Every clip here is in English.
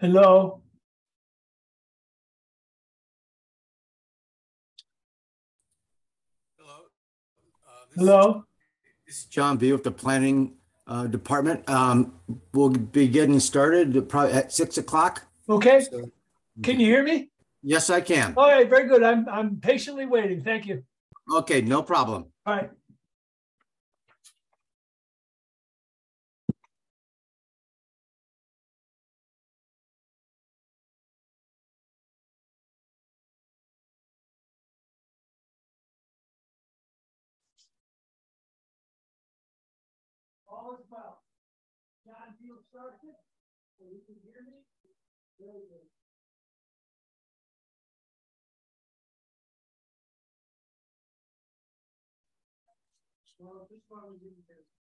Hello? Hello. Uh, this is- Hello? This is John B. with the Planning uh, Department. Um, We'll be getting started probably at six o'clock. Okay, So- can you hear me? Yes, I can. All right, very good. I'm, I'm patiently waiting. Thank you. Okay, no problem. All right. Is well. John, you it? So you can hear me? Very good. Well, this one we didn't do.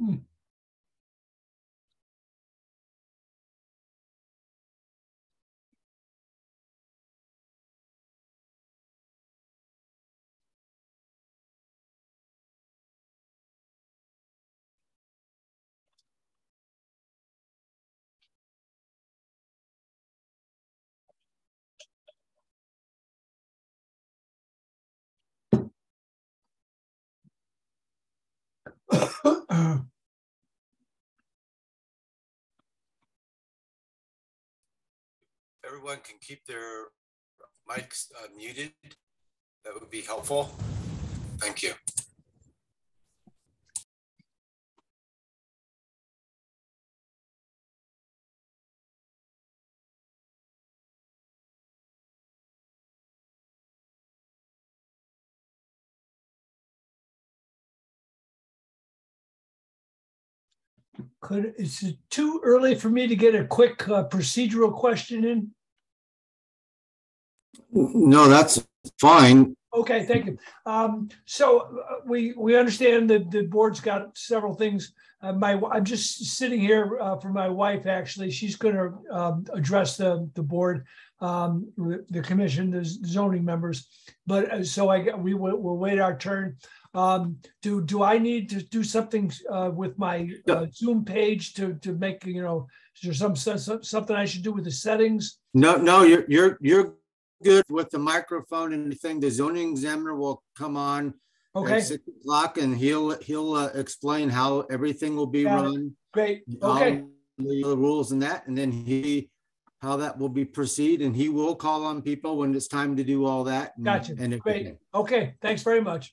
Mm. Everyone can keep their mics uh, muted. That would be helpful. Thank you. Could, is it too early for me to get a quick uh, procedural question in? No, that's fine. Okay, thank you. Um, so uh, we, we understand that the board's got several things. Uh, my, I'm just sitting here uh, for my wife, actually. She's going to um, address the, the board, um, the commission, the zoning members. But uh, so I, we will we'll wait our turn. Um, do, do I need to do something uh, with my uh, Zoom page to, to make, you know, is there some, some, something I should do with the settings? No, no, you're, you're, you're good with the microphone and everything. The zoning examiner will come on Okay, at six o'clock and he'll, he'll uh, explain how everything will be Got it. run. great. Okay, The the rules and that, and then he, how that will be proceed, and he will call on people when it's time to do all that. and- Gotcha. And great. Okay, thanks very much.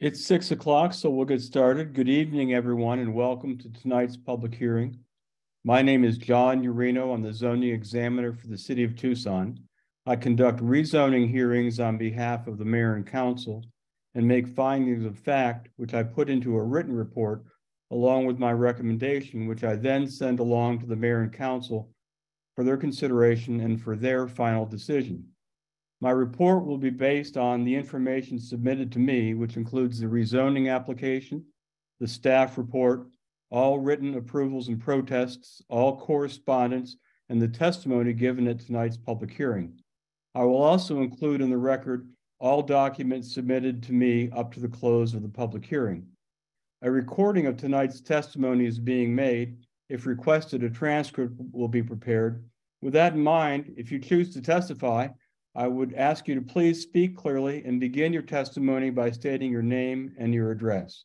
It's six o'clock, so we'll get started. Good evening, everyone, and welcome to tonight's public hearing. My name is John Iurino. I'm the zoning examiner for the city of Tucson. I conduct rezoning hearings on behalf of the mayor and council and make findings of fact, which I put into a written report along with my recommendation, which I then send along to the mayor and council for their consideration and for their final decision. My report will be based on the information submitted to me, which includes the rezoning application, the staff report, all written approvals and protests, all correspondence, and the testimony given at tonight's public hearing. I will also include in the record all documents submitted to me up to the close of the public hearing. A recording of tonight's testimony is being made. If requested, a transcript will be prepared. With that in mind, if you choose to testify, I would ask you to please speak clearly and begin your testimony by stating your name and your address.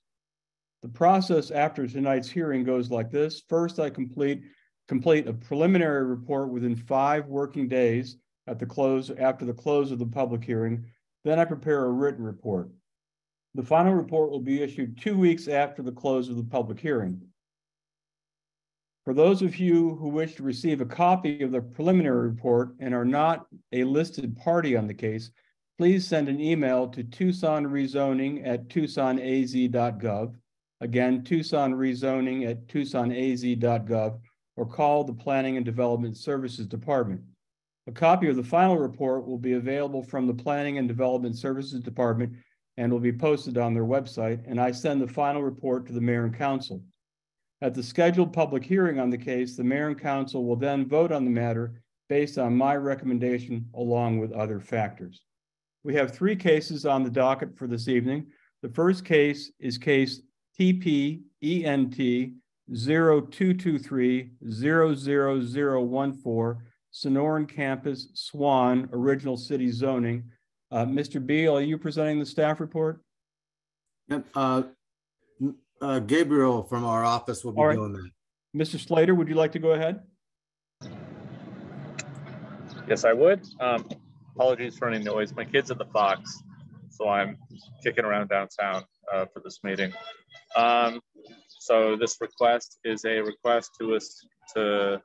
The process after tonight's hearing goes like this. First, I complete complete a preliminary report within five working days at the close after the close of the public hearing. Then I prepare a written report. The final report will be issued two weeks after the close of the public hearing. For those of you who wish to receive a copy of the preliminary report and are not a listed party on the case, please send an email to Tucson Rezoning at tucsonaz.gov. Again, Tucson Rezoning at tucsonaz.gov or call the Planning and Development Services Department. A copy of the final report will be available from the Planning and Development Services Department and will be posted on their website, and I send the final report to the mayor and council. At the scheduled public hearing on the case, the mayor and council will then vote on the matter based on my recommendation along with other factors. We have three cases on the docket for this evening. The first case is case TP ENT 0223 00014 Sonoran Campus Swan Original City Zoning. Uh, Mr. Beal, are you presenting the staff report? Yep, uh, uh, Gabriel from our office will be All right. doing that. Mr. Slater, would you like to go ahead? Yes, I would. Um, apologies for any noise. My kid's at the Fox, so I'm kicking around downtown uh, for this meeting. Um, so this request is a request to us to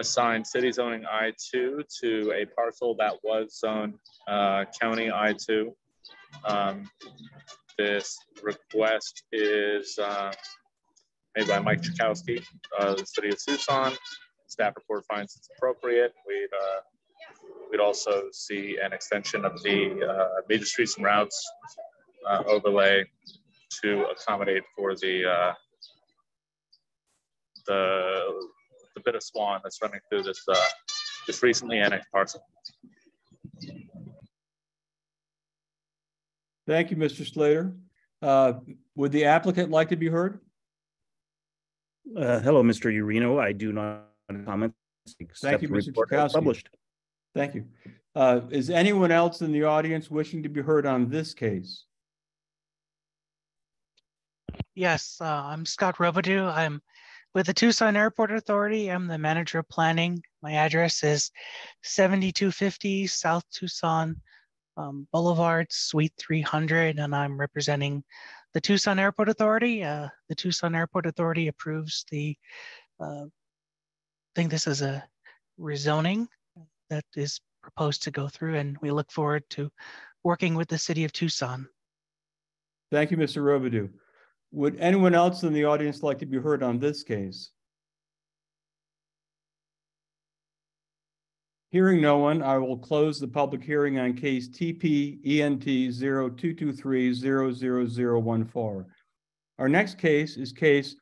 assign city zoning I2 to a parcel that was zoned uh, county I2. Um, this request is uh, made by Mike Chakowski, uh, the city of Tucson. Staff report finds it's appropriate. We'd uh, we'd also see an extension of the uh, major streets and routes uh, overlay to accommodate for the the the bit of Swan that's running through this this recently annexed parcel. Thank you, Mr. Slater. Uh, Would the applicant like to be heard? Uh, hello, Mr. Iurino. I do not comment. Thank you, Mr. report Chakowski. Published. Thank you. Uh, Is anyone else in the audience wishing to be heard on this case? Yes, uh, I'm Scott Robidoux. I'm with the Tucson Airport Authority. I'm the manager of planning. My address is 7250 South Tucson um, Boulevard, Suite 300, and I'm representing the Tucson Airport Authority. Uh, the Tucson Airport Authority approves the, uh, I think this is a rezoning that is proposed to go through, and we look forward to working with the city of Tucson. Thank you, Mr. Robidoux. Would anyone else in the audience like to be heard on this case? Hearing no one, I will close the public hearing on case TP ENT 0223-00014. Our next case is case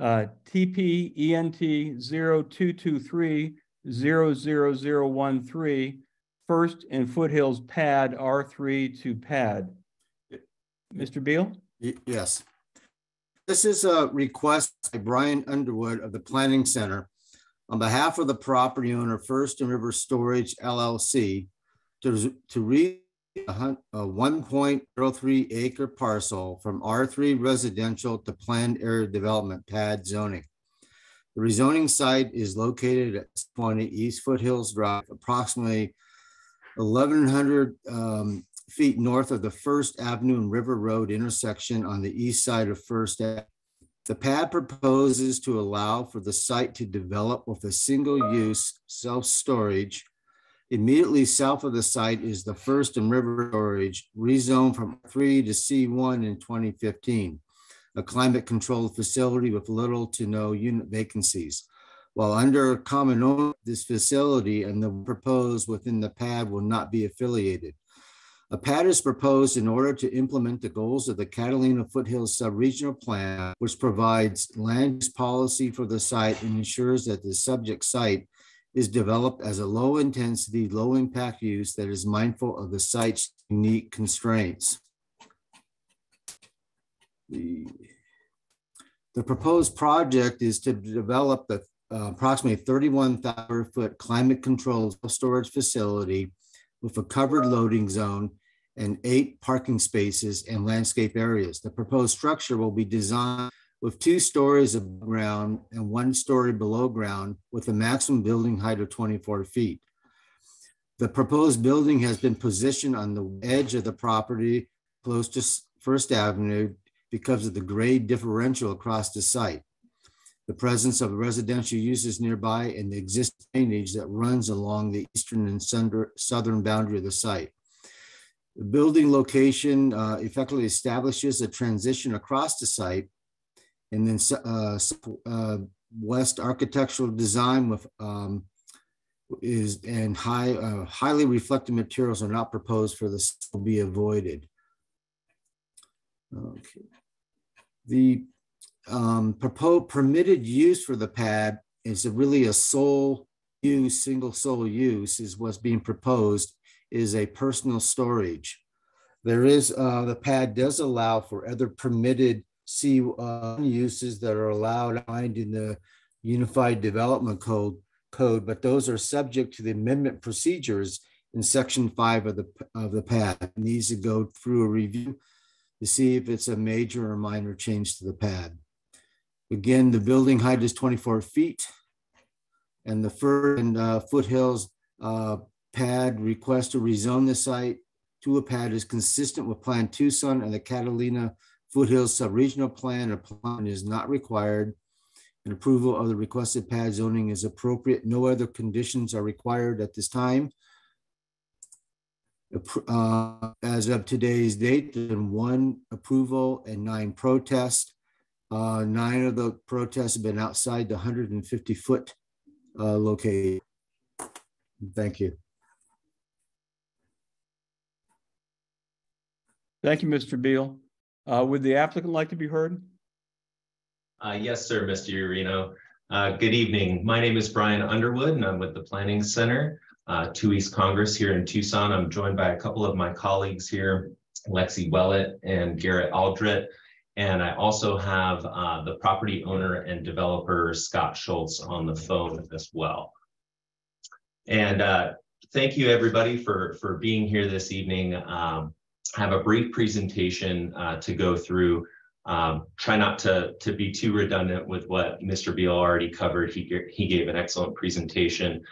uh, TP ENT 0223-00013, First and Foothills Pad R3 to Pad. Mr. Beal? Yes. This is a request by Brian Underwood of the Planning Center on behalf of the property owner First and River Storage LLC to, to re a a one point zero three acre parcel from R three residential to planned area development pad zoning. The rezoning site is located at twenty East Foothills Drive, approximately eleven hundred um, feet north of the First Avenue and River Road intersection on the east side of First Ave. The pad proposes to allow for the site to develop with a single-use self-storage. Immediately south of the site is the First and River Storage rezoned from three to C1 in 2015, a climate-controlled facility with little to no unit vacancies. While under common ownership, this facility and the proposed within the pad will not be affiliated. A pad is proposed in order to implement the goals of the Catalina Foothills Subregional Plan, which provides land use policy for the site and ensures that the subject site is developed as a low intensity, low impact use that is mindful of the site's unique constraints. The, the proposed project is to develop the uh, approximately 31,000 foot climate controlled storage facility with a covered loading zone and eight parking spaces and landscape areas. The proposed structure will be designed with two stories above ground and one story below ground with a maximum building height of 24 feet. The proposed building has been positioned on the edge of the property close to First Avenue because of the grade differential across the site the presence of residential uses nearby, and the existing drainage that runs along the eastern and southern boundary of the site. The building location uh, effectively establishes a transition across the site and then uh, uh, west architectural design with um, is and high uh, highly reflective materials are not proposed for this to be avoided. Okay. The um, proposed permitted use for the pad is a really a sole use, single sole use is what's being proposed is a personal storage. There is, uh, the pad does allow for other permitted C uh, uses that are allowed in the Unified Development Code, code, but those are subject to the amendment procedures in section five of the, of the pad. It needs to go through a review to see if it's a major or minor change to the pad. Again, the building height is 24 feet. And the Fir and uh, Foothills uh, pad request to rezone the site to a pad is consistent with Plan Tucson and the Catalina Foothills Subregional Plan. A plan is not required. And approval of the requested pad zoning is appropriate. No other conditions are required at this time. Uh, as of today's date, then one approval and nine protests. Uh, nine of the protests have been outside the 150 foot uh, location. Thank you. Thank you, Mr. Beal. Uh, would the applicant like to be heard? Uh, yes, sir, Mr. Iurino. Uh, good evening. My name is Brian Underwood, and I'm with the Planning Center, uh, 2 East Congress here in Tucson. I'm joined by a couple of my colleagues here, Lexi Wellett and Garrett Aldrett. And I also have uh, the property owner and developer, Scott Schultz, on the phone as well. And uh, thank you, everybody, for, for being here this evening. Um, I have a brief presentation uh, to go through. Um, try not to, to be too redundant with what Mr. Beal already covered. He, he gave an excellent presentation.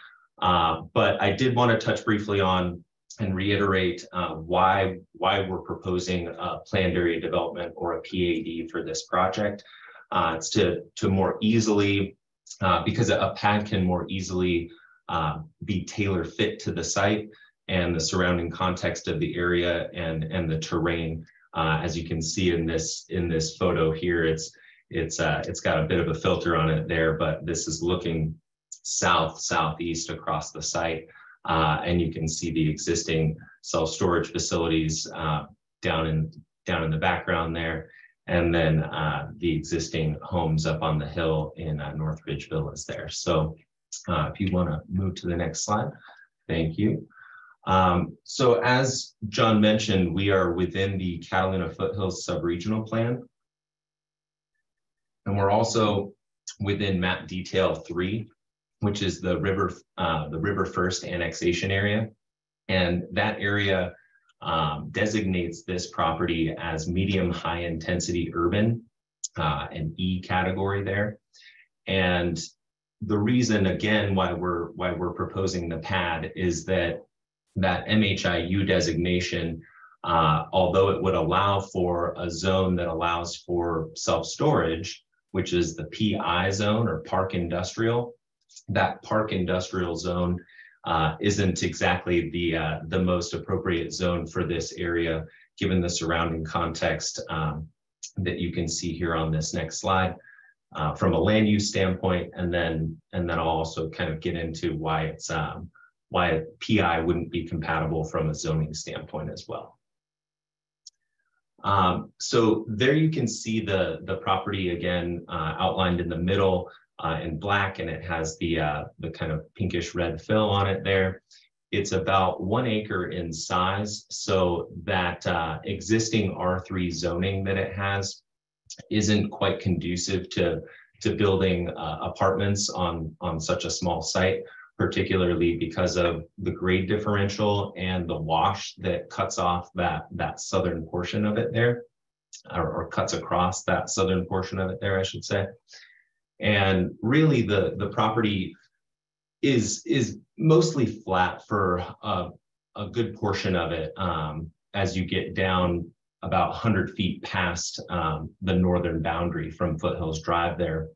Uh, but I did want to touch briefly on and reiterate uh, why, why we're proposing a planned area development or a PAD for this project. Uh, it's to, to more easily, uh, because a pad can more easily uh, be tailor fit to the site and the surrounding context of the area and, and the terrain. Uh, as you can see in this, in this photo here, it's, it's, uh, it's got a bit of a filter on it there, but this is looking south, southeast across the site. Uh, and you can see the existing self-storage facilities uh, down in down in the background there. And then uh, the existing homes up on the hill in uh, Northridge Villas there. So uh, if you want to move to the next slide, thank you. Um, so as John mentioned, we are within the Catalina Foothills Subregional Plan. And we're also within map detail three, which is the river, uh, the river first annexation area. And that area um, designates this property as medium high intensity urban, uh, an E category there. And the reason again why we're why we're proposing the pad is that that MHIU designation Uh, although it would allow for a zone that allows for self-storage, which is the PI zone or park industrial, that park industrial zone uh, isn't exactly the uh, the most appropriate zone for this area, given the surrounding context um, that you can see here on this next slide uh, from a land use standpoint, and then and then I'll also kind of get into why it's um, why PI wouldn't be compatible from a zoning standpoint as well. Um, so there you can see the the property again uh, outlined in the middle uh, in black, and it has the uh, the kind of pinkish red fill on it there. It's about one acre in size, so that uh, existing R3 zoning that it has isn't quite conducive to to building uh, apartments on on such a small site particularly because of the grade differential and the wash that cuts off that that southern portion of it there or, or cuts across that southern portion of it there i should say and really the the property is is mostly flat for a, a good portion of it um, as you get down about 100 feet past um, the northern boundary from Foothills Drive there,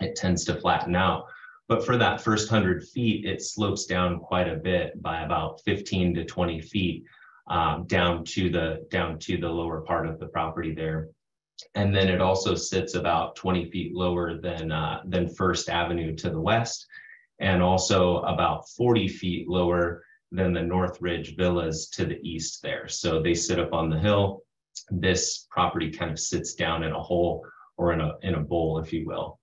it tends to flatten out. But for that first 100 feet, it slopes down quite a bit by about 15 to 20 feet um, down to the down to the lower part of the property there. And then it also sits about 20 feet lower than uh, than First Avenue to the west, and also about 40 feet lower than the North Ridge Villas to the east there. So they sit up on the hill this property kind of sits down in a hole or in a, in a bowl, if you will.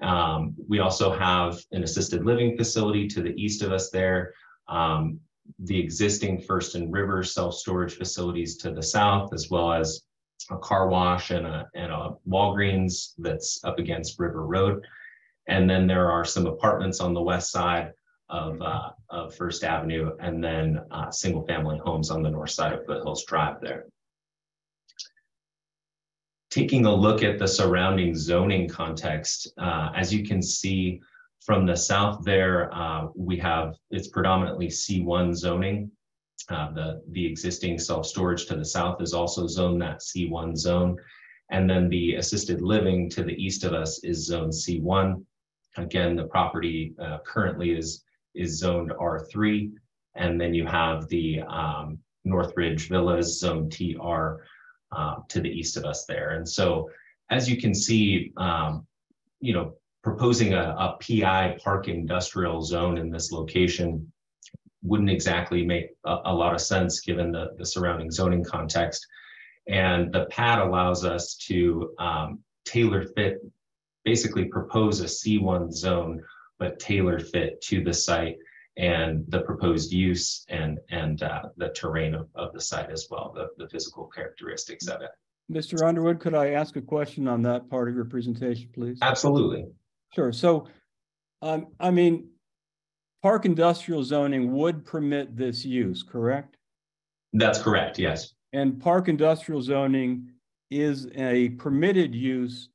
Um, we also have an assisted living facility to the east of us there. Um, the existing First and River self-storage facilities to the south, as well as a car wash and a, and a Walgreens that's up against River Road. And then there are some apartments on the west side of, uh, of First Avenue and then uh, single family homes on the north side of Foothills Drive there taking a look at the surrounding zoning context, uh, as you can see from the south there, uh, we have, it's predominantly C1 zoning. Uh, the, the existing self-storage to the south is also zoned that C1 zone. And then the assisted living to the east of us is zone C1. Again, the property uh, currently is, is zoned R3. And then you have the um, Northridge Villas, zone TR, um, to the east of us there. And so, as you can see, um, you know, proposing a, a PI park industrial zone in this location wouldn't exactly make a, a lot of sense given the, the surrounding zoning context. And the pad allows us to um, tailor fit, basically propose a C1 zone, but tailor fit to the site and the proposed use and and uh, the terrain of, of the site as well, the, the physical characteristics of it. Mr. Underwood, could I ask a question on that part of your presentation, please? Absolutely. Sure. So, um, I mean, park industrial zoning would permit this use, correct? That's correct, yes. And park industrial zoning is a permitted use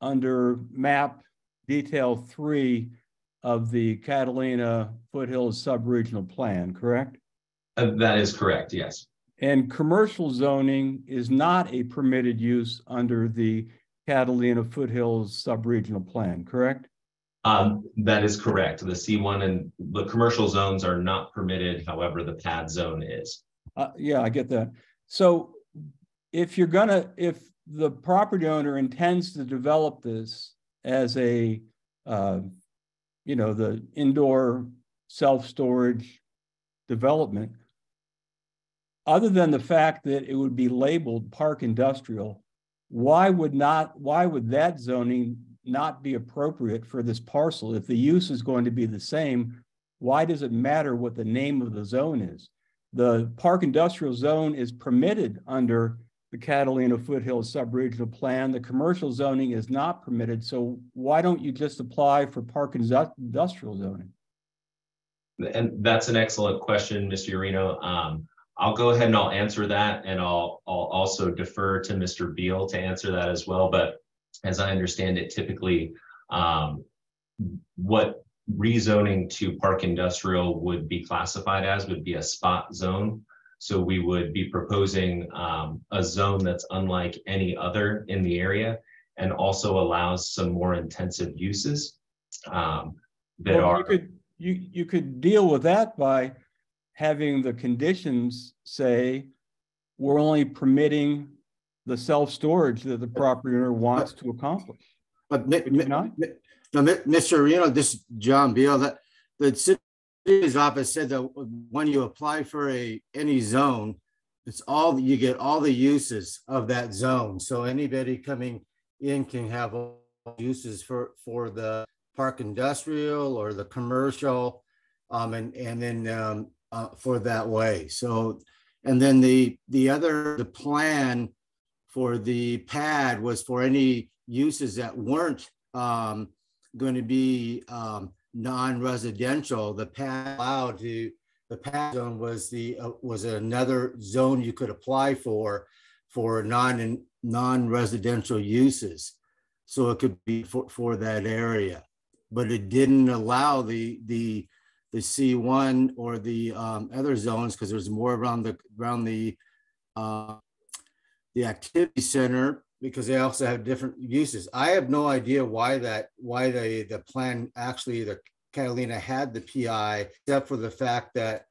under map detail three of the Catalina Foothills Subregional Plan, correct? Uh, that is correct, yes. And commercial zoning is not a permitted use under the Catalina Foothills Subregional Plan, correct? Um, that is correct. The C1 and the commercial zones are not permitted. However, the pad zone is. Uh, yeah, I get that. So if you're gonna, if the property owner intends to develop this as a uh, you know, the indoor self-storage development, other than the fact that it would be labeled park industrial, why would not, why would that zoning not be appropriate for this parcel? If the use is going to be the same, why does it matter what the name of the zone is? The park industrial zone is permitted under the Catalina Foothills Subregional Plan. The commercial zoning is not permitted. So why don't you just apply for park industrial zoning? And that's an excellent question, Mr. Iurino. Um, I'll go ahead and I'll answer that and I'll, I'll also defer to Mr. Beal to answer that as well. But as I understand it, typically um, what rezoning to park industrial would be classified as would be a spot zone. So we would be proposing um, a zone that's unlike any other in the area and also allows some more intensive uses um, that Well, are. You could, you, you could deal with that by having the conditions say, we're only permitting the self-storage that the property owner wants to accomplish. But mi- Would you mi- not? mi- no, Mr. Iurino, this is John Beal, that the city's office said that when you apply for a, any zone, it's all, you get all the uses of that zone. So anybody coming in can have all uses for, for the park industrial or the commercial. Um, and, and then, um, uh, for that way. So, and then the, the other, the plan for the pad was for any uses that weren't um, going to be um, non-residential. The pad allowed to the pad zone was the uh, was another zone you could apply for for non non-residential uses. So it could be for, for that area, but it didn't allow the the the C1 or the um, other zones because there's more around the around the uh, the activity center because they also have different uses. I have no idea why that why the the plan actually the Catalina had the PI except for the fact that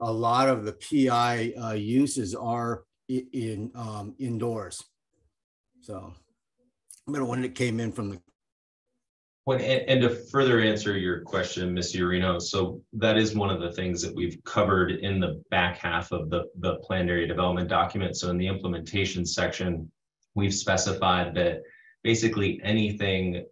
a lot of the PI uh, uses are in um, indoors. So, I but when it came in from the Well, and, and to further answer your question, Ms. Iurino, so that is one of the things that we've covered in the back half of the, the planned area development document. So in the implementation section, we've specified that basically anything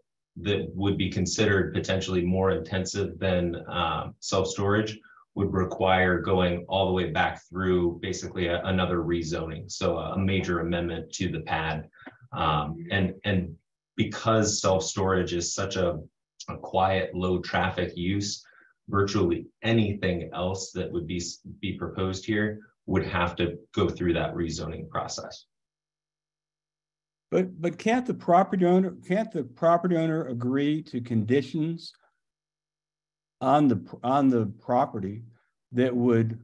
that would be considered potentially more intensive than um, self-storage would require going all the way back through basically a- another rezoning. So a major amendment to the pad. Um, and, and because self-storage is such a, a quiet, low traffic use, virtually anything else that would be, be proposed here would have to go through that rezoning process. But, but can't the property owner, can't the property owner agree to conditions on the, on the property that would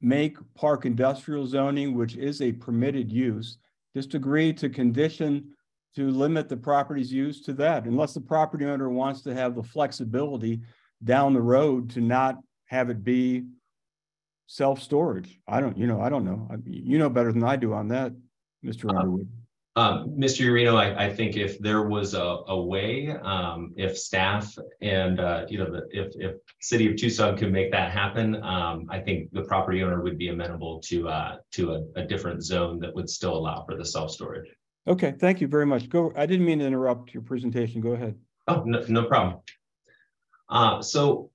make park industrial zoning, which is a permitted use, just agree to condition to limit the property's use to that, unless the property owner wants to have the flexibility down the road to not have it be self-storage. I don't, you know, I don't know. I- You know better than I do on that, Mr. Uh, Underwood. Um, Mr. Iurino, I, I think if there was a, a way, um, if staff and, uh, you know, the, if, if city of Tucson could make that happen, um, I think the property owner would be amenable to, uh, to a, a different zone that would still allow for the self-storage. Okay, thank you very much. Go, I didn't mean to interrupt your presentation. Go ahead. Oh, no, no problem. Uh, so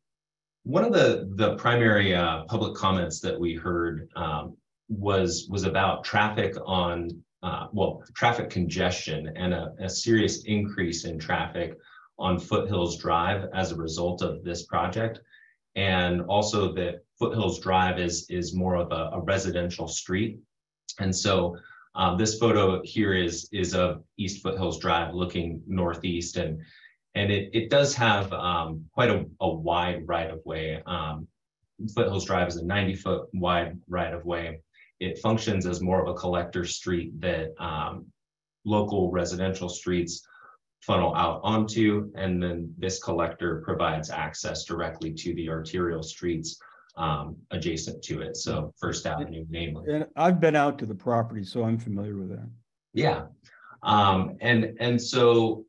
one of the, the primary, uh, public comments that we heard, um, was, was about traffic on, uh, well, traffic congestion and a, a serious increase in traffic on Foothills Drive as a result of this project. And also that Foothills Drive is, is more of a, a residential street. And so um, this photo here is, is of East Foothills Drive looking northeast and, and it, it does have um, quite a, a wide right of way. Um, Foothills Drive is a 90 foot wide right of way. It functions as more of a collector street that um, local residential streets funnel out onto, and then this collector provides access directly to the arterial streets um, adjacent to it. So First Avenue namely. And I've been out to the property, so I'm familiar with that. Yeah. Um, and, and so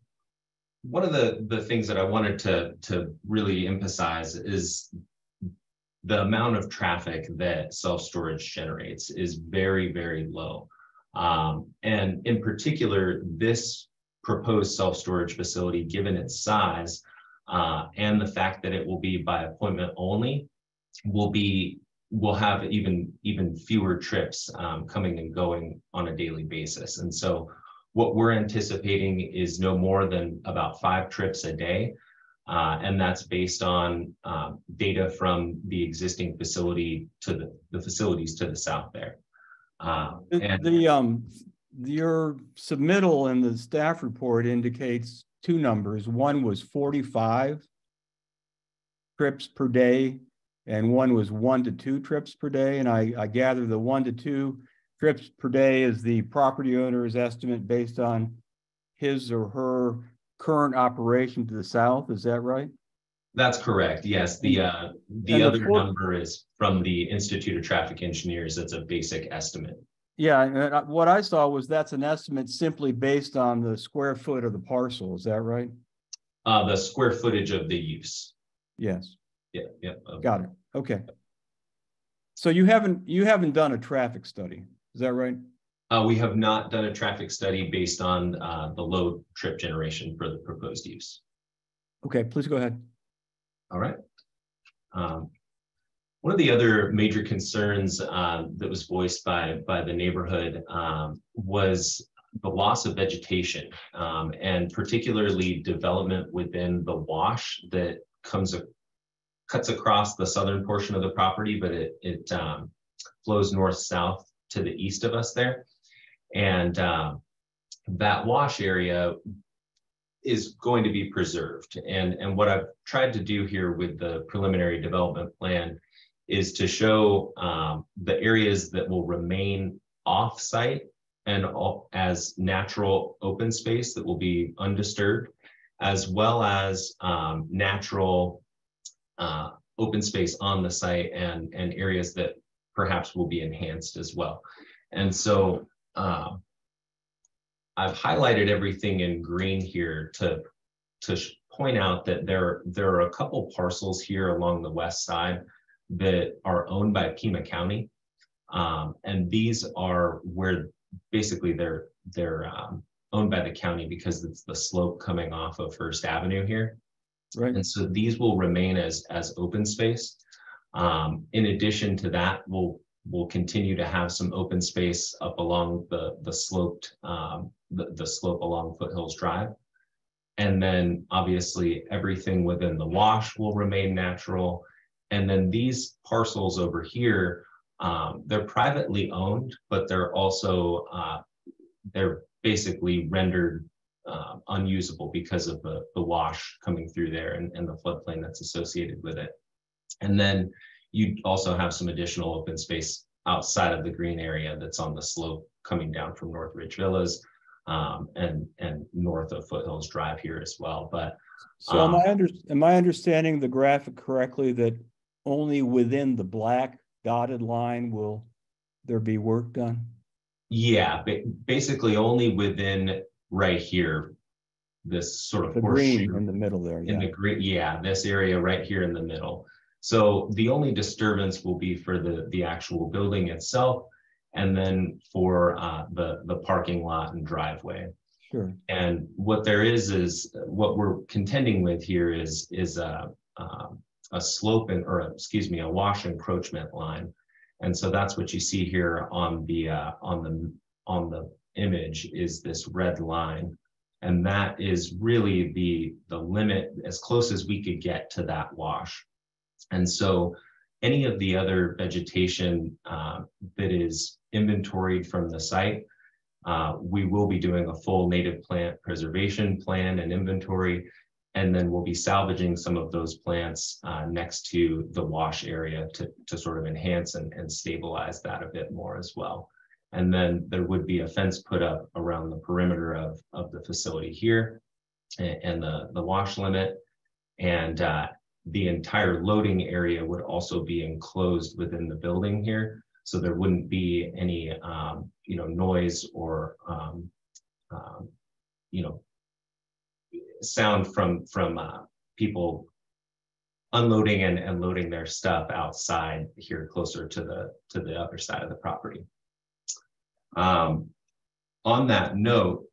one of the, the things that I wanted to, to really emphasize is the amount of traffic that self-storage generates is very, very low. Um, and in particular, this proposed self-storage facility, given its size, uh, and the fact that it will be by appointment only, will be, will have even, even fewer trips, um, coming and going on a daily basis. And so what we're anticipating is no more than about five trips a day. Uh, and that's based on, um, data from the existing facility to the, the facilities to the south there. Uh, The, and the, um, your submittal in the staff report indicates two numbers. One was forty-five trips per day, and one was one to two trips per day. And I, I gather the one to two trips per day is the property owner's estimate based on his or her current operation to the south. Is that right? That's correct. Yes, the uh, the And the other four- number is from the Institute of Traffic Engineers. That's a basic estimate. Yeah, and uh, what I saw was that's an estimate simply based on the square foot of the parcel. Is that right? Uh, the square footage of the use. Yes, Yeah, yeah. of- got it. Okay. So you haven't, you haven't done a traffic study, is that right? Uh, we have not done a traffic study based on uh, the load trip generation for the proposed use. Okay, please go ahead. All right. Um, one of the other major concerns uh, that was voiced by by the neighborhood um, was the loss of vegetation um, and particularly development within the wash that comes a- cuts across the southern portion of the property, but it it um, flows north south to the east of us there, and um, that wash area is going to be preserved. And, and what I've tried to do here with the preliminary development plan is to show um, the areas that will remain off-site and all, as natural open space that will be undisturbed, as well as um, natural uh, open space on the site and, and areas that perhaps will be enhanced as well. And so uh, I've highlighted everything in green here to, to point out that there, there are a couple parcels here along the west side that are owned by Pima County. Um, and these are where basically they're, they're um, owned by the county because it's the slope coming off of First Avenue here. Right, And so these will remain as, as open space. Um, in addition to that, we'll, we'll continue to have some open space up along the, the sloped, um, the, the slope along Foothills Drive. And then obviously everything within the wash will remain natural. And then these parcels over here, um, they're privately owned, but they're also, uh, they're basically rendered um, unusable because of the, the wash coming through there and, and the floodplain that's associated with it. And then you also have some additional open space outside of the green area that's on the slope coming down from North Ridge Villas um, and, and north of Foothills Drive here as well. But so am Um, I under, am I understanding the graphic correctly that only within the black dotted line will there be work done? yeah, basically only within right here, this sort of The horseshoe green in the middle there, In yeah. the green, yeah, this area right here in the middle. So the only disturbance will be for the, the actual building itself. And then for uh, the, the parking lot and driveway. Sure, And what there is, is what we're contending with here is, is a, um, a slope and, or excuse me, a wash encroachment line. And so that's what you see here on the, uh, on the, on the image is this red line. And that is really the, the limit as close as we could get to that wash. And so any of the other vegetation uh, that is inventoried from the site, uh, we will be doing a full native plant preservation plan and inventory. And then we'll be salvaging some of those plants uh, next to the wash area to, to sort of enhance and, and stabilize that a bit more as well. And then there would be a fence put up around the perimeter of, of the facility here and, and the, the wash limit. And uh, the entire loading area would also be enclosed within the building here. So there wouldn't be any, um, you know, noise or, um, um, you know, sound from, from uh, people unloading and, and loading their stuff outside here closer to the, to the other side of the property. Um, on that note,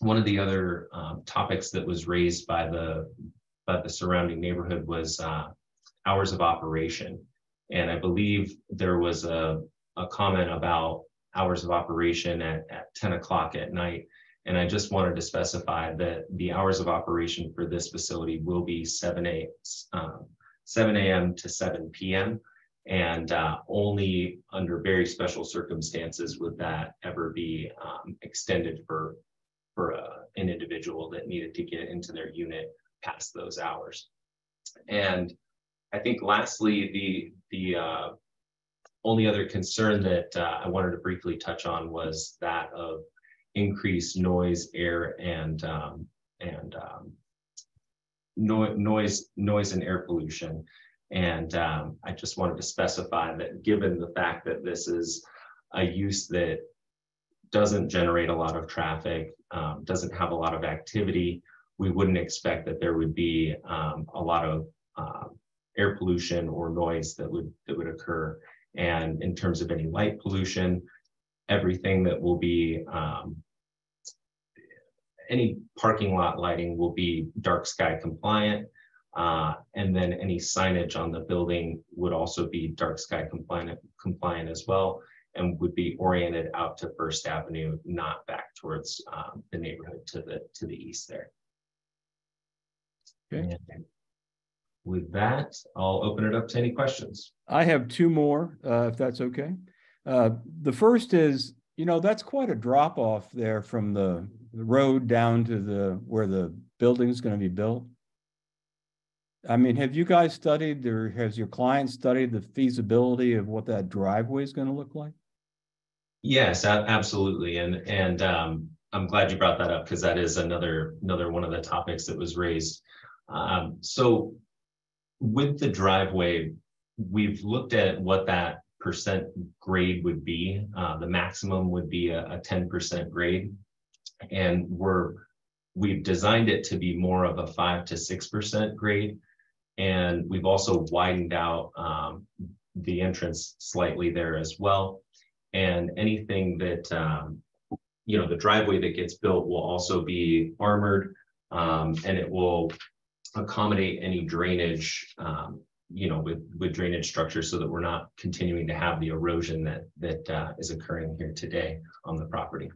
one of the other um, topics that was raised by the by the surrounding neighborhood was uh, hours of operation, and I believe there was a a comment about hours of operation at at ten o'clock at night, and I just wanted to specify that the hours of operation for this facility will be seven a um, seven a.m. to seven p.m. And uh, only under very special circumstances would that ever be um, extended for for uh, an individual that needed to get into their unit past those hours. And I think lastly, the, the uh, only other concern that uh, I wanted to briefly touch on was that of increased noise, air, and um, and um, no, noise, noise and air pollution. And um, I just wanted to specify that given the fact that this is a use that doesn't generate a lot of traffic, um, doesn't have a lot of activity, we wouldn't expect that there would be um, a lot of uh, air pollution or noise that would that would occur. And in terms of any light pollution, everything that will be um, any parking lot lighting will be dark sky compliant. Uh, and then any signage on the building would also be dark sky compliant, compliant as well and would be oriented out to First Avenue, not back towards um, the neighborhood to the to the east there. Okay. And with that, I'll open it up to any questions. I have two more, uh, if that's okay. Uh, the first is, you know, that's quite a drop off there from the, the road down to the where the building is going to be built. I mean, have you guys studied or has your client studied the feasibility of what that driveway is going to look like? Yes, absolutely, and and um, I'm glad you brought that up because that is another another one of the topics that was raised. Um, so with the driveway, we've looked at what that percent grade would be. Uh, the maximum would be a, a 10% grade. And we're we've designed it to be more of a five to six percent grade. And we've also widened out um, the entrance slightly there as well. And anything that um, you know, the driveway that gets built will also be armored um, and it will accommodate any drainage, um, you know, with, with drainage structures so that we're not continuing to have the erosion that, that uh, is occurring here today on the property.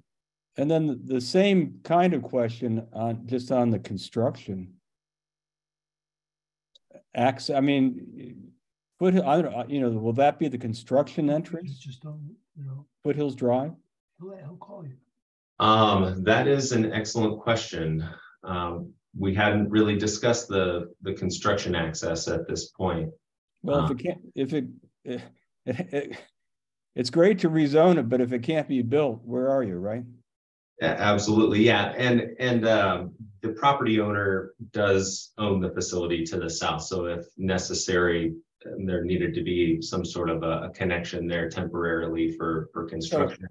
And then the same kind of question on just on the construction. Access, I mean, foot, I don't know, you know, will that be the construction entrance? Just don't, you know, Foothills Drive? he'll, he'll call you. Um, that is an excellent question. Um, we hadn't really discussed the, the construction access at this point. Well, if Uh. it can't, if it, it, it, it's great to rezone it, but if it can't be built, where are you, right? Absolutely, yeah, and, and, um, the property owner does own the facility to the south, so if necessary, um, there needed to be some sort of a, a connection there temporarily for, for construction.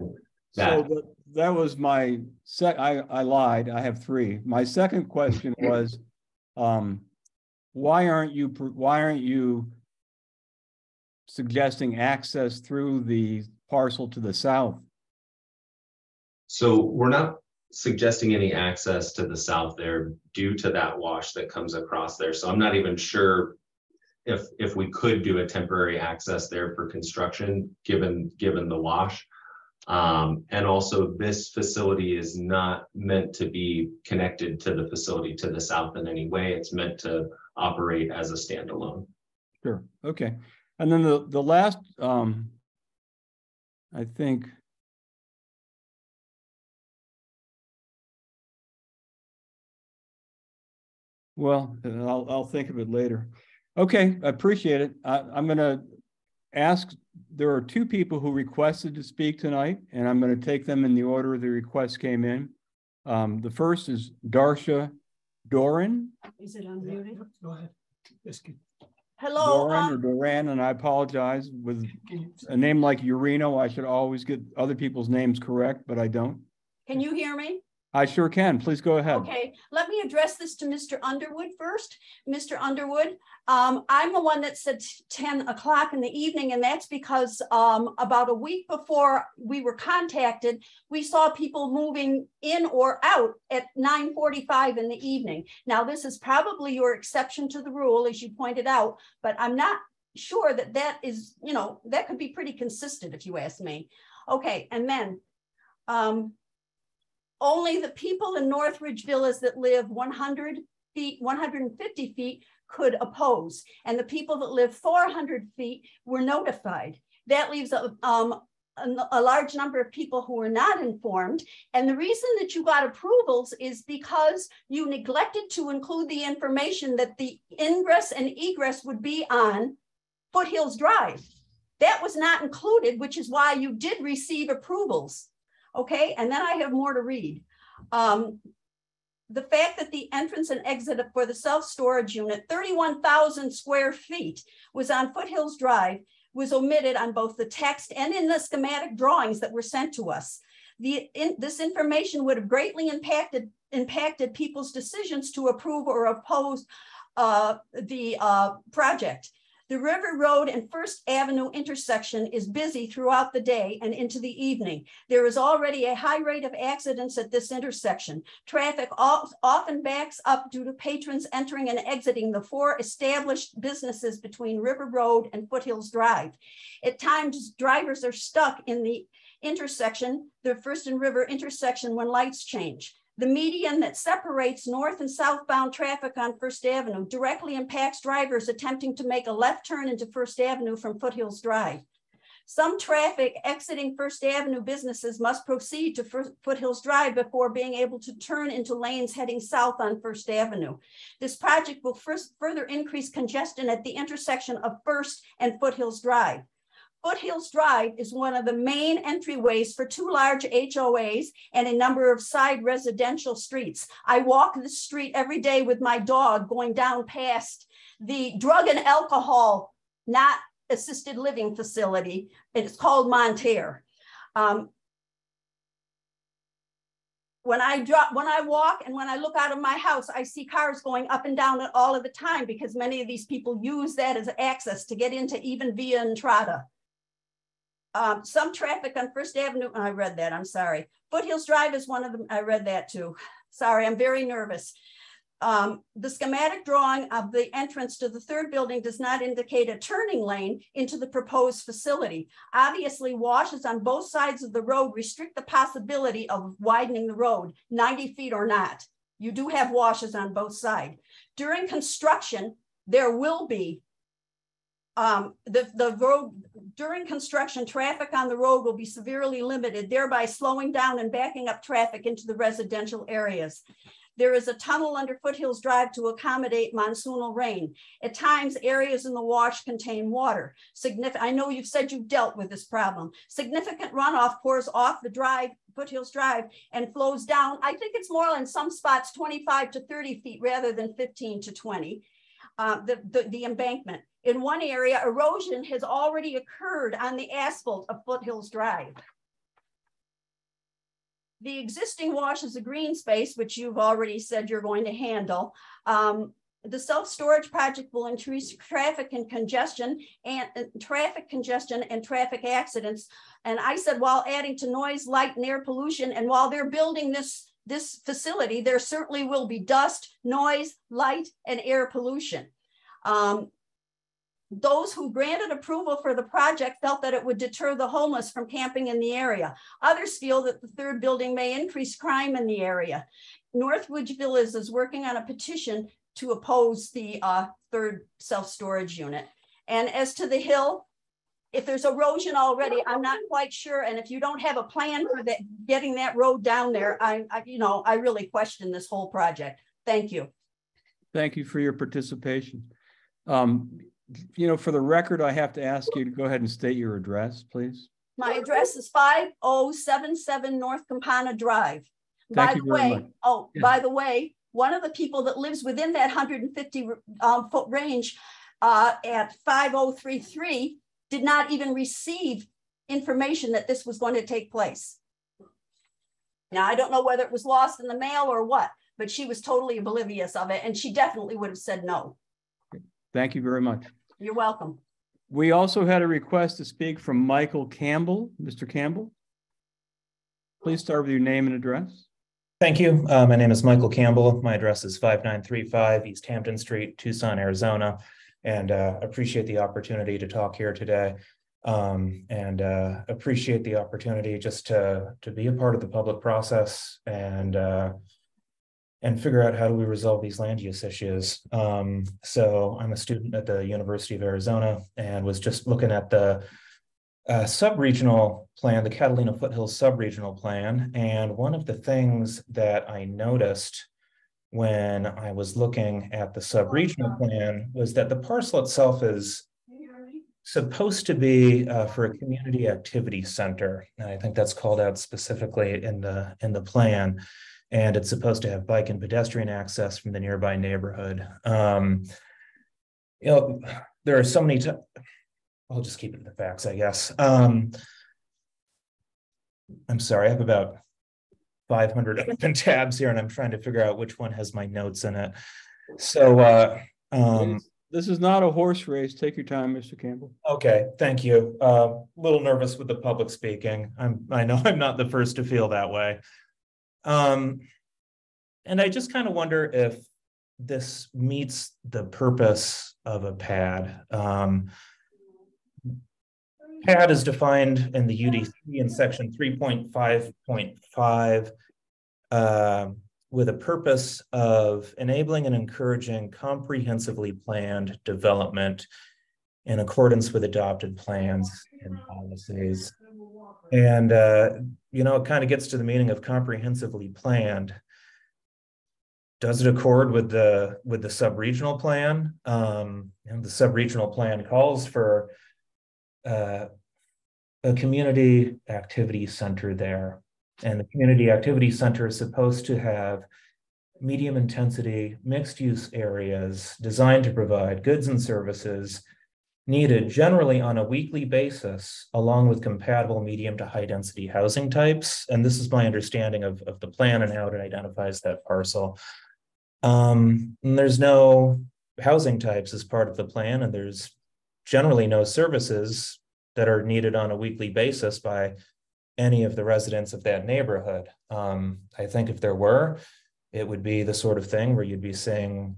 So That, that, that was my sec, I, I lied, I have three. My second question was, um, why aren't you, why aren't you suggesting access through the parcel to the south? So we're not suggesting any access to the south there due to that wash that comes across there, so I'm not even sure if, if we could do a temporary access there for construction, given, given the wash. Um, and also this facility is not meant to be connected to the facility to the south in any way. It's meant to operate as a standalone. Sure, okay. And then the, the last, um, I think. Well, uh, I'll, I'll think of it later. Okay, I appreciate it. I, I'm gonna ask, there are two people who requested to speak tonight, and I'm gonna take them in the order the requests came in. Um, the first is Darsha Doran. Is it unmuted? Go ahead. Yes, can- Hello, Doran or um, Doran, and I apologize with a name like Iurino, I should always get other people's names correct, but I don't. can you hear me? I sure can. Please go ahead. Okay, let me address this to Mr. Underwood first. Mr. Underwood, um, I'm the one that said ten o'clock in the evening, and that's because um, about a week before we were contacted, we saw people moving in or out at nine forty-five in the evening. Now, this is probably your exception to the rule, as you pointed out, but I'm not sure that that is, you know, that could be pretty consistent if you ask me. Okay, and then um, only the people in Northridge Villas that live one hundred feet, one hundred and fifty feet could oppose. And the people that live four hundred feet were notified. That leaves a, um, a, a large number of people who were not informed. And the reason that you got approvals is because you neglected to include the information that the ingress and egress would be on Foothills Drive. That was not included, which is why you did receive approvals. Okay, and then I have more to read. Um, the fact that the entrance and exit for the self-storage unit, 31,000 square feet, was on Foothills Drive was omitted on both the text and in the schematic drawings that were sent to us. The, in, this information would have greatly impacted, impacted people's decisions to approve or oppose uh, the uh, project. The River Road and First Avenue intersection is busy throughout the day and into the evening. There is already a high rate of accidents at this intersection. Traffic often backs up due to patrons entering and exiting the four established businesses between River Road and Foothills Drive. At times, drivers are stuck in the intersection, the First and River intersection when lights change. The median that separates north and southbound traffic on First Avenue directly impacts drivers attempting to make a left turn into First Avenue from Foothills Drive. Some traffic exiting First Avenue businesses must proceed to Foothills Drive before being able to turn into lanes heading south on First Avenue. This project will first further increase congestion at the intersection of First and Foothills Drive. Foothills Drive is one of the main entryways for two large HOAs and a number of side residential streets. I walk the street every day with my dog going down past the drug and alcohol, not assisted living facility. It's called Monterre. Um, when I drop, when I walk and when I look out of my house, I see cars going up and down all of the time because many of these people use that as access to get into even via Entrada. Um, some traffic on First Avenue, I read that, I'm sorry. Foothills Drive is one of them, I read that too. Sorry, I'm very nervous. Um, the schematic drawing of the entrance to the third building does not indicate a turning lane into the proposed facility. Obviously, washes on both sides of the road restrict the possibility of widening the road 90 feet or not. You do have washes on both sides. During construction, there will be um, the, the road during construction, traffic on the road will be severely limited, thereby slowing down and backing up traffic into the residential areas. There is a tunnel under Foothills Drive to accommodate monsoonal rain. At times, areas in the wash contain water. I know you've said you've dealt with this problem. Significant runoff pours off the drive, Foothills Drive, and flows down. I think it's more in some spots 25 to 30 feet rather than 15 to 20. Uh, the, the, the embankment. In one area, erosion has already occurred on the asphalt of Foothills Drive. The existing wash is a green space, which you've already said you're going to handle. Um, the self-storage project will increase traffic and congestion and uh, traffic congestion and traffic accidents. And I said, while adding to noise, light and air pollution, and while they're building this, this facility, there certainly will be dust, noise, light, and air pollution. Um, those who granted approval for the project felt that it would deter the homeless from camping in the area. Others feel that the third building may increase crime in the area. Northwood Villas is working on a petition to oppose the uh, third self-storage unit. And as to the hill, if there's erosion already, I'm not quite sure. And if you don't have a plan for that, getting that road down there, I, I you know, I really question this whole project. Thank you. Thank you for your participation. Um, you know, for the record, I have to ask you to go ahead and state your address, please. My address is 5077 North Campana Drive. Thank by the way, much. oh, Yes. by the way, one of the people that lives within that 150 um, foot range uh, at 5033 did not even receive information that this was going to take place. Now, I don't know whether it was lost in the mail or what, but she was totally oblivious of it, and she definitely would have said no. Thank you very much. You're welcome. We also had a request to speak from Michael Campbell. Mr. Campbell? Please start with your name and address. Thank you. Uh, my name is Michael Campbell. My address is 5935 East Hampton Street, Tucson, Arizona. And uh, appreciate the opportunity to talk here today. Um, and uh, appreciate the opportunity just to, to be a part of the public process and uh, and figure out how do we resolve these land use issues. Um, so I'm a student at the University of Arizona and was just looking at the uh, sub-regional plan, the Catalina Foothills sub-regional plan. And one of the things that I noticed when I was looking at the sub-regional plan was that the parcel itself is supposed to be uh, for a community activity center. And I think that's called out specifically in the in the plan. And it's supposed to have bike and pedestrian access from the nearby neighborhood. Um, you know, there are so many. I'll just keep it in the facts, I guess. Um, I'm sorry, I have about 500 open tabs here, and I'm trying to figure out which one has my notes in it. So, uh, um, This is not a horse race. Take your time, Mr. Campbell. okay, thank you. Uh, a little nervous with the public speaking. I'm, I know I'm not the first to feel that way. Um, and I just kind of wonder if this meets the purpose of a pad. Um, pad is defined in the UDC in section three point five point five uh, with a purpose of enabling and encouraging comprehensively planned development in accordance with adopted plans and policies. And, uh, you know, it kind of gets to the meaning of comprehensively planned. Does it accord with the with the sub-regional plan? Um, and the sub-regional plan calls for uh, a community activity center there. And the community activity center is supposed to have medium intensity mixed use areas designed to provide goods and services needed generally on a weekly basis, along with compatible medium to high density housing types. And this is my understanding of, of the plan and how it identifies that parcel. Um, there's no housing types as part of the plan, and there's generally no services that are needed on a weekly basis by any of the residents of that neighborhood. Um, I think if there were, it would be the sort of thing where you'd be seeing